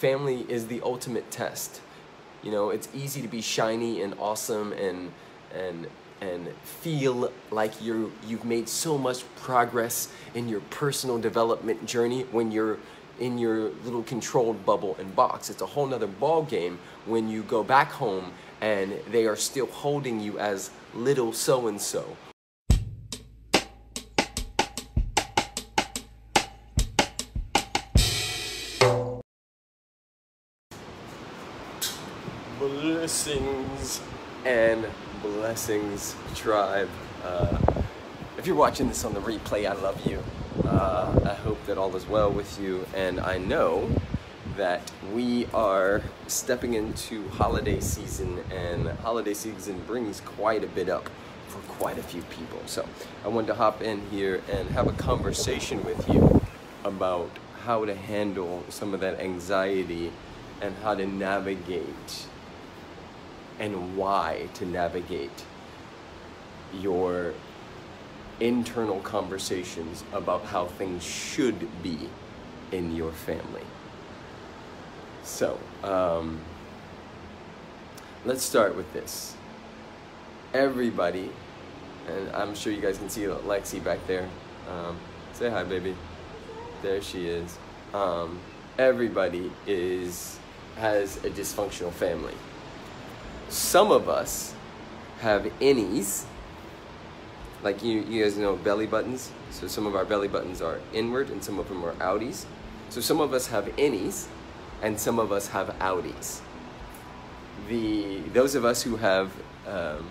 family is the ultimate test. You know, it's easy to be shiny and awesome and and and feel like you you've made so much progress in your personal development journey when you're in your little controlled bubble and box. It's a whole nother ball game when you go back home and they are still holding you as little so and so blissings and blessings tribe. Uh, if you're watching this on the replay i love you. Uh, i hope that all is well with you. And i know that we are stepping into holiday season and holiday season brings quite a bit up for quite a few people. So i wanted to hop in here and have a conversation with you about how to handle some of that anxiety and how to navigate and why to navigate your internal conversations about how things should be in your family. So, um, let's start with this. Everybody, and I'm sure you guys can see Lexi back there. Um, say hi, baby. There she is. Um, everybody is has a dysfunctional family some of us have innies, like you, you guys know belly buttons. So some of our belly buttons are inward and some of them are outies. So some of us have innies and some of us have outies. The, those of us who have um,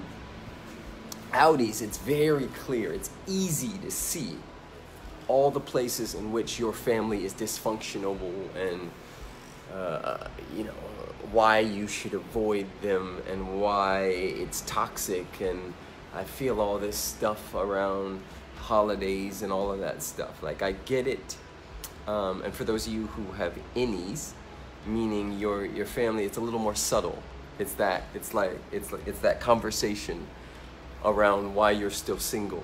outies, it's very clear, it's easy to see all the places in which your family is dysfunctional and uh, you know why you should avoid them and why it's toxic and I feel all this stuff around holidays and all of that stuff. Like I get it. Um, and for those of you who have innies, meaning your your family, it's a little more subtle. It's that it's like it's like it's that conversation around why you're still single.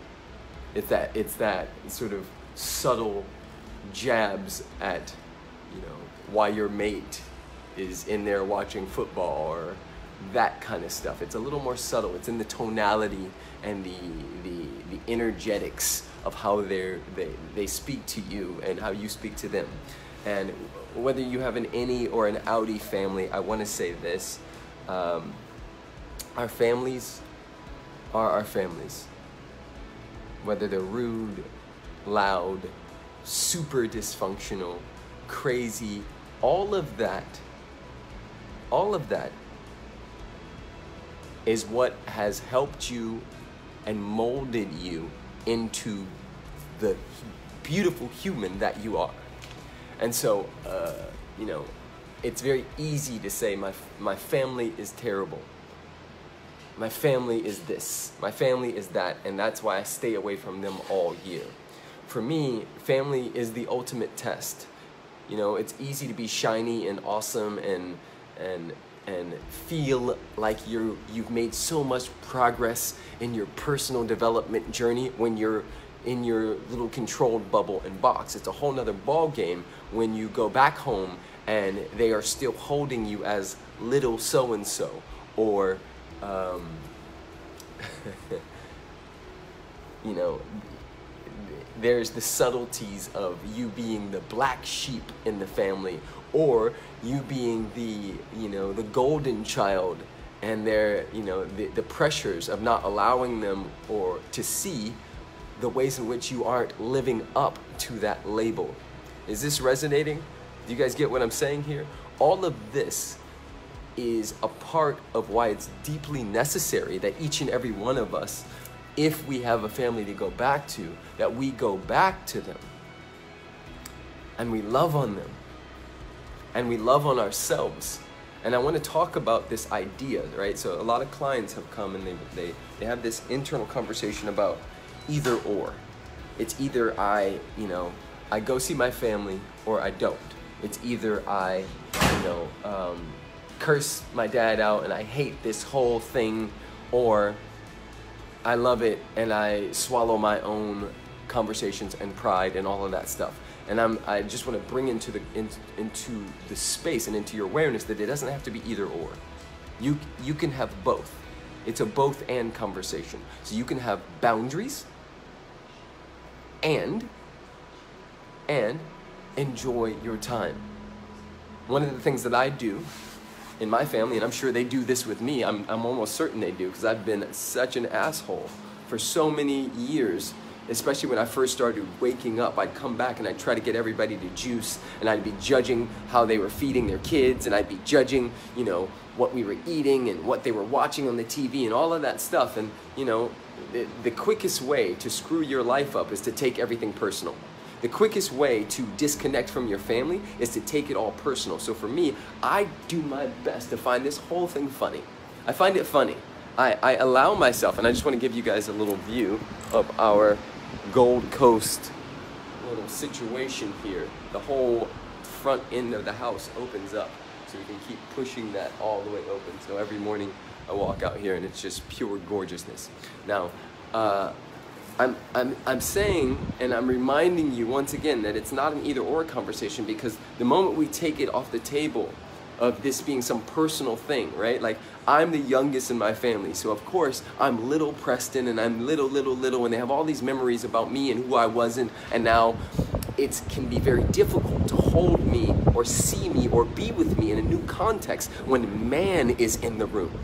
It's that it's that sort of subtle jabs at you know why your mate is in there watching football or that kind of stuff. It's a little more subtle. It's in the tonality and the the, the energetics of how they they they speak to you and how you speak to them. And whether you have an innie or an outie family, I want to say this: um, our families are our families. Whether they're rude, loud, super dysfunctional, crazy, all of that all of that is what has helped you and molded you into the beautiful human that you are. And so, uh, you know, it's very easy to say my my family is terrible. My family is this. My family is that, and that's why I stay away from them all year. For me, family is the ultimate test. You know, it's easy to be shiny and awesome and and and feel like you you've made so much progress in your personal development journey when you're in your little controlled bubble and box. It's a whole nother ball game when you go back home and they are still holding you as little so and so or um, you know there's the subtleties of you being the black sheep in the family or you being the you know the golden child. And their you know the, the pressures of not allowing them or to see the ways in which you aren't living up to that label. Is this resonating? Do you guys get what i'm saying here? All of this is a part of why it's deeply necessary that each and every one of us if we have a family to go back to, that we go back to them and we love on them and we love on ourselves. And I want to talk about this idea, right? So a lot of clients have come and they, they, they have this internal conversation about either or. It's either I, you know, I go see my family or I don't. It's either I, you know, um, curse my dad out and I hate this whole thing or I love it and I swallow my own conversations and pride and all of that stuff. And I'm, I just want to bring into the, in, into the space and into your awareness that it doesn't have to be either or. You, you can have both. It's a both and conversation. So you can have boundaries and, and enjoy your time. One of the things that I do in my family, and I'm sure they do this with me, I'm, I'm almost certain they do, because I've been such an asshole for so many years especially when I first started waking up, I'd come back and I'd try to get everybody to juice, and I'd be judging how they were feeding their kids, and I'd be judging, you know, what we were eating and what they were watching on the TV and all of that stuff. And, you know, the, the quickest way to screw your life up is to take everything personal. The quickest way to disconnect from your family is to take it all personal. So for me, I do my best to find this whole thing funny. I find it funny. I, I allow myself, and I just want to give you guys a little view of our Gold Coast little situation here. The whole front end of the house opens up. So you can keep pushing that all the way open. So every morning I walk out here and it's just pure gorgeousness. Now, uh, I'm, I'm, I'm saying and I'm reminding you once again that it's not an either or conversation because the moment we take it off the table of this being some personal thing, right? Like I'm the youngest in my family, so of course I'm little Preston and I'm little, little, little, and they have all these memories about me and who I wasn't, and now it can be very difficult to hold me or see me or be with me in a new context when man is in the room.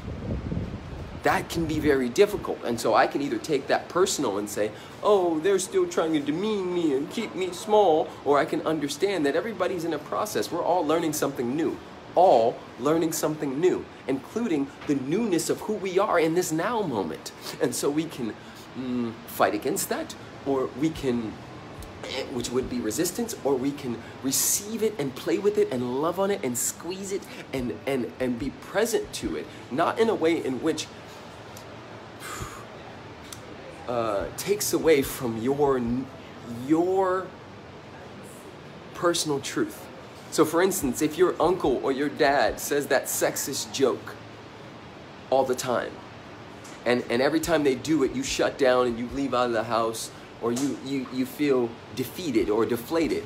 That can be very difficult. And so I can either take that personal and say, oh, they're still trying to demean me and keep me small, or I can understand that everybody's in a process. We're all learning something new all learning something new, including the newness of who we are in this now moment. And so we can mm, fight against that, or we can, eh, which would be resistance, or we can receive it and play with it and love on it and squeeze it and, and, and be present to it, not in a way in which uh, takes away from your, your personal truth so for instance, if your uncle or your dad says that sexist joke all the time, and, and every time they do it, you shut down and you leave out of the house, or you, you, you feel defeated or deflated.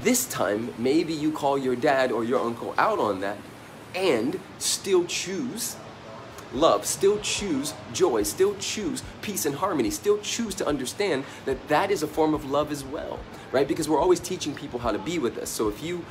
This time, maybe you call your dad or your uncle out on that and still choose love, still choose joy, still choose peace and harmony, still choose to understand that that is a form of love as well, right? Because we're always teaching people how to be with us. So if you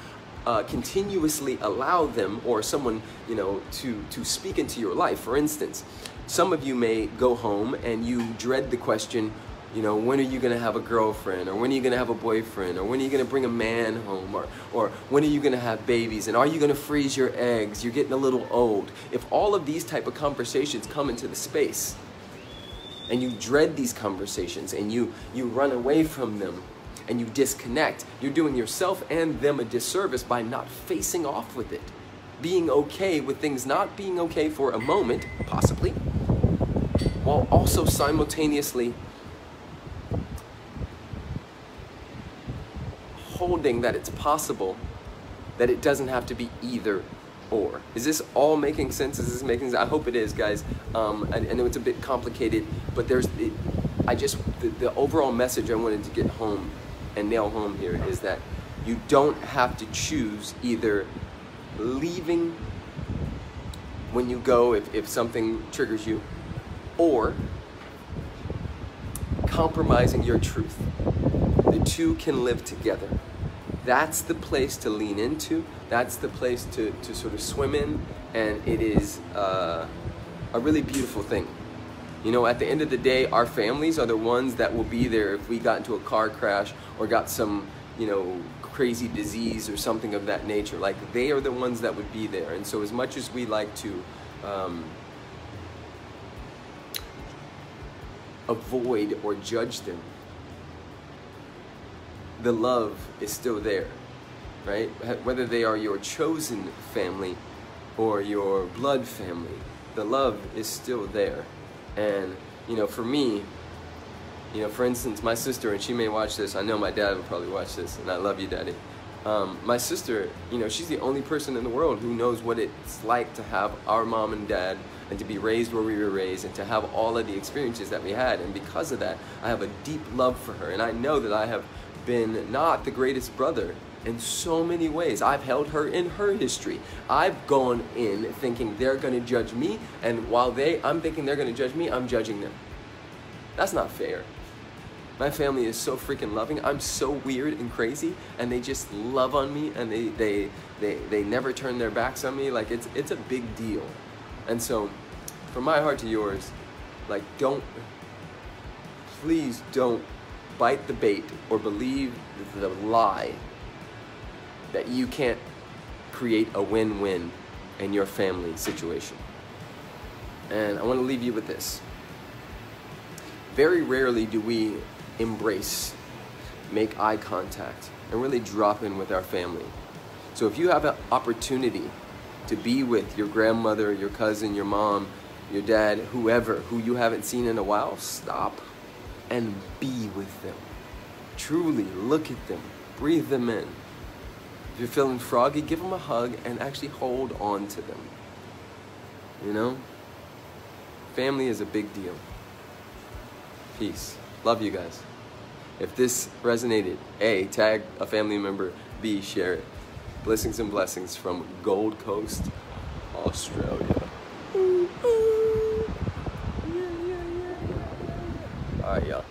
uh, continuously allow them or someone, you know, to, to speak into your life, for instance, some of you may go home and you dread the question, you know, when are you going to have a girlfriend? Or when are you going to have a boyfriend? Or when are you going to bring a man home? Or, or when are you going to have babies? And are you going to freeze your eggs? You're getting a little old. If all of these type of conversations come into the space, and you dread these conversations, and you, you run away from them, and you disconnect, you're doing yourself and them a disservice by not facing off with it. Being okay with things not being okay for a moment, possibly, while also simultaneously holding that it's possible that it doesn't have to be either or. Is this all making sense? Is this making sense? I hope it is, guys. Um, I, I, know it's a bit complicated, but there's, it, I just, the, the overall message I wanted to get home and nail home here is that you don't have to choose either leaving when you go if, if something triggers you or compromising your truth. The two can live together that's the place to lean into. That's the place to, to sort of swim in. And it is uh, a really beautiful thing. You know, at the end of the day, our families are the ones that will be there if we got into a car crash or got some, you know, crazy disease or something of that nature. Like, they are the ones that would be there. And so, as much as we like to um, avoid or judge them, the love is still there, right? Whether they are your chosen family or your blood family, the love is still there. And, you know, for me, you know, for instance, my sister, and she may watch this, I know my dad will probably watch this, and I love you, daddy. Um, my sister, you know, she's the only person in the world who knows what it's like to have our mom and dad and to be raised where we were raised and to have all of the experiences that we had. And because of that, I have a deep love for her. And I know that I have been not the greatest brother in so many ways. I've held her in her history. I've gone in thinking they're going to judge me, and while they, I'm thinking they're going to judge me, I'm judging them. That's not fair. My family is so freaking loving. I'm so weird and crazy, and they just love on me, and they they they they never turn their backs on me. Like it's it's a big deal, and so, from my heart to yours, like don't, please don't bite the bait or believe the lie that you can't create a win-win in your family situation. And I want to leave you with this. Very rarely do we embrace, make eye contact, and really drop in with our family. So if you have an opportunity to be with your grandmother, your cousin, your mom, your dad, whoever, who you haven't seen in a while, stop and be with them. Truly look at them, breathe them in. If you're feeling froggy, give them a hug and actually hold on to them. You know? Family is a big deal. Peace. Love you guys. If this resonated, A, tag a family member, B, share it. Blissings and blessings from Gold Coast, Australia. All right, y'all.